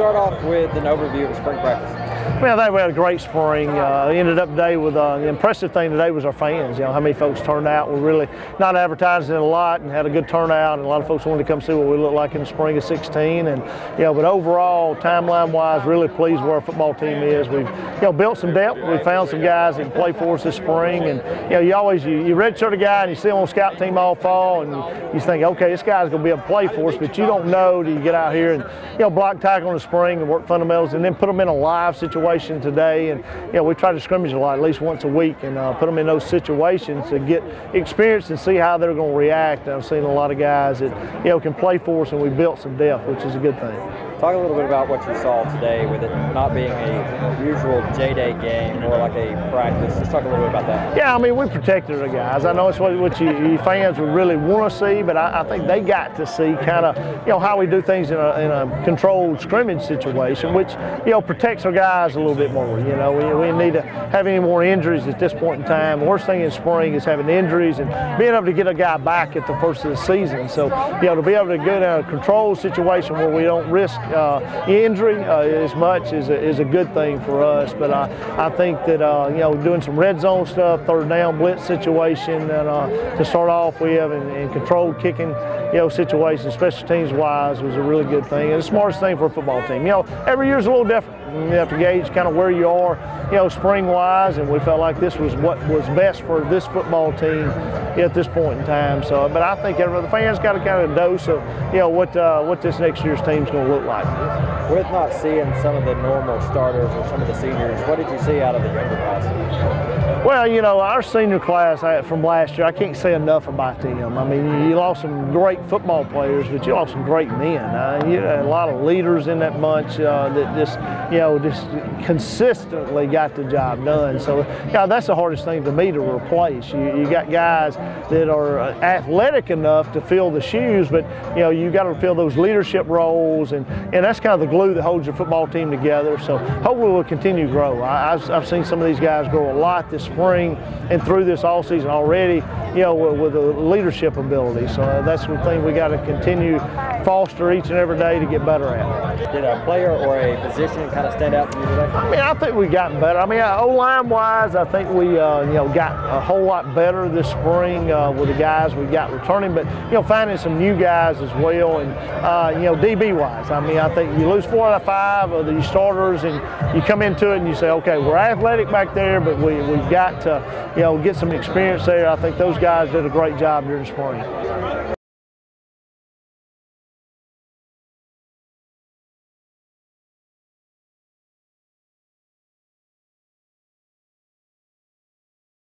start off with an overview of spring practice. Well, I think we had a great spring. Uh, ended up today with uh, the impressive thing today was our fans. You know how many folks turned out. We're really not advertising a lot and had a good turnout. And a lot of folks wanted to come see what we look like in the spring of 16. And you know, but overall, timeline-wise, really pleased where our football team is. We've you know built some depth. We found some guys that can play for us this spring. And you know, you always you, you redshirt a guy and you see him on scout team all fall, and you think, okay, this guy's going to be able to play for us, but you don't know till you get out here and you know block tackle in the spring and work fundamentals, and then put them in a live situation today. And you know, we try to scrimmage a lot, at least once a week, and uh, put them in those situations to get experience and see how they're going to react. And I've seen a lot of guys that you know can play for us, and we built some depth, which is a good thing. Talk a little bit about what you saw today with it not being a usual J-Day game, more like a practice. Just talk a little bit about that. Yeah, I mean, we protected the guys. I know it's what, what you, you fans would really want to see, but I, I think they got to see kind of, you know, how we do things in a, in a controlled scrimmage situation, which, you know, protects our guys a little bit more. You know, we, we need to have any more injuries at this point in time. The worst thing in spring is having injuries and being able to get a guy back at the first of the season. So, you know, to be able to get in a controlled situation where we don't risk injury uh, as much is a, is a good thing for us. But I, I think that, uh, you know, doing some red zone stuff, third down blitz situation, and uh, to start off with, and, and controlled kicking, you know, situations, special teams wise, was a really good thing. And the smartest thing for a football team. You know, every year is a little different. You have to gauge kind of where you are, you know, spring wise, and we felt like this was what was best for this football team at this point in time. So, but I think the fans got a kind of dose of, you know, what uh, what this next year's team's going to look like causes with not seeing some of the normal starters or some of the seniors, what did you see out of the younger guys? Well, you know, our senior class from last year, I can't say enough about them. I mean, you lost some great football players, but you lost some great men. Uh, you had a lot of leaders in that bunch uh, that just, you know, just consistently got the job done. So, yeah, that's the hardest thing to me to replace. You, you got guys that are athletic enough to fill the shoes, but, you know, you got to fill those leadership roles, and, and that's kind of the glue that holds your football team together. So hopefully we'll continue to grow. I, have I've seen some of these guys grow a lot this spring and through this all season already, you know, with, the leadership ability. So uh, that's the thing we got to continue foster each and every day to get better at. Did a player or a position kind of stand out for you today? I mean, I think we've gotten better. I mean, uh, O-line wise, I think we, uh, you know, got a whole lot better this spring uh, with the guys we got returning, but, you know, finding some new guys as well. And, uh, you know, DB wise, I mean, I think you lose four out of five of the starters and you come into it and you say, okay, we're athletic back there, but we, we've got to, you know, get some experience there. I think those guys did a great job during spring.